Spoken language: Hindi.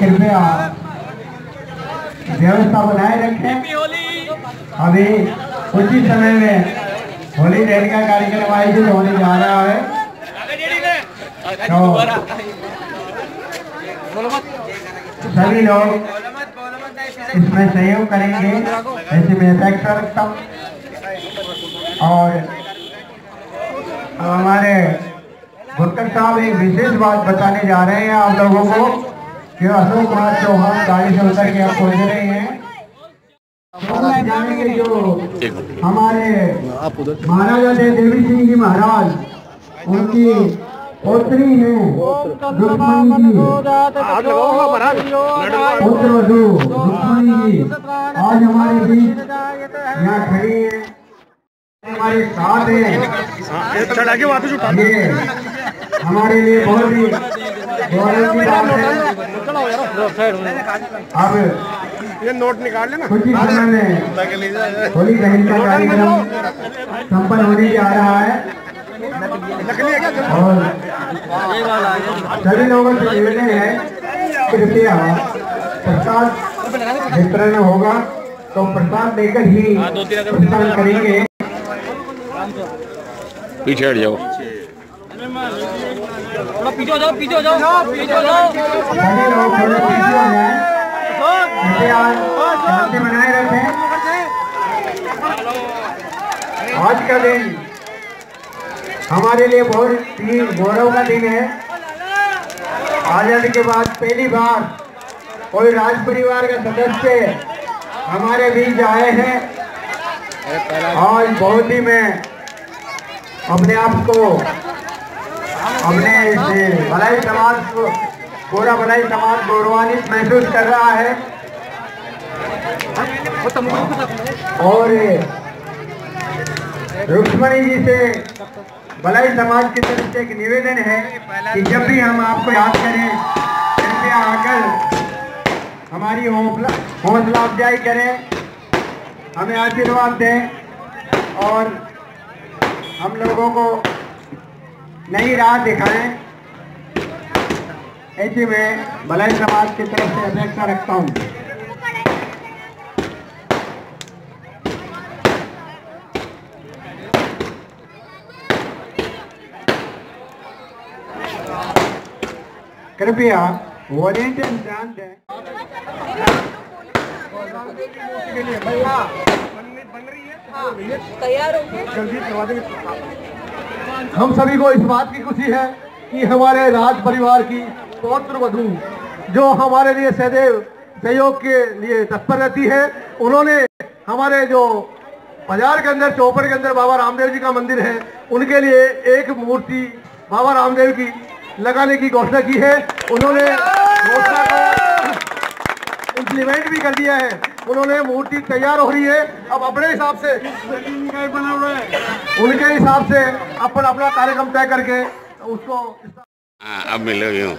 कृपया व्यवस्था बनाए रखें। अभी कुछ ही समय में होली दहन का कार्यक्रम आयोजित होने जा रहा है। तो सभी लोग इसमें सहयोग करेंगे, ऐसे मैं अपेक्षा रखता हूँ और हमारे भुटकर साहब एक विशेष बात बताने जा रहे हैं आप लोगों को। कि अशोक कुमार चौहान गाड़ी से उतर के आप पहुँच रहे हैं। जो हमारे महाराजा जय देवी सिंह जी महाराज उनकी पौत्री है रुक्मणी जी पुत्र वधु रुक्मणी जी आज हमारे बीच यहाँ खड़ी है। हमारे साथ है। हमारे लिए बहुत है अब ये नोट निकाल लेना। कुछ ही समय में होली दहन का कार्यक्रम संपन्न होने जा रहा है है और सभी लोगों से निवेदन है कृपया प्रसाद वितरण होगा तो प्रसाद लेकर ही प्रस्थान करेंगे। पीछे हट जाओ। थोड़ा पीछे जाओ पीछे जाओ, पीछे हो हो बनाए आज का दिन हमारे लिए बहुत ही गौरव का दिन है। आज़ादी के बाद पहली बार कोई राज परिवार का सदस्य हमारे बीच आए हैं। आज बहुत ही मैं अपने आप को अपने से भलाई समाज को पूरा भलाई समाज गौरवान्वित महसूस कर रहा है। और रुक्मणी जी से भलाई समाज की तरफ़ से एक निवेदन है कि जब भी हम आपको याद करें कृपया आकर हमारी हौसला अफजाई करें हमें आशीर्वाद दें और हम लोगों को नई राह दिखाएँ। ऐसी मैं भलाई समाज की तरफ़ से अपेक्षा रखता हूँ। कृपया वॉलेंटियर ध्यान दें। तैयार होंगे। हम सभी को इस बात की खुशी है कि हमारे राज परिवार की पौत्र वधु, जो हमारे लिए सदैव सहयोग के लिए तत्पर रहती है, उन्होंने हमारे जो बाज़ार के अंदर चौपर के अंदर बाबा रामदेव जी का मंदिर है, उनके लिए एक मूर्ति बाबा रामदेव की लगाने की घोषणा की है। उन्होंने घोषणा को इम्प्लीमेंट भी कर दिया है। उन्होंने मूर्ति तैयार हो रही है। अब अपने हिसाब से उनके हिसाब से अपन अपना कार्यक्रम तय करके उसको हाँ अब मिलो यूँ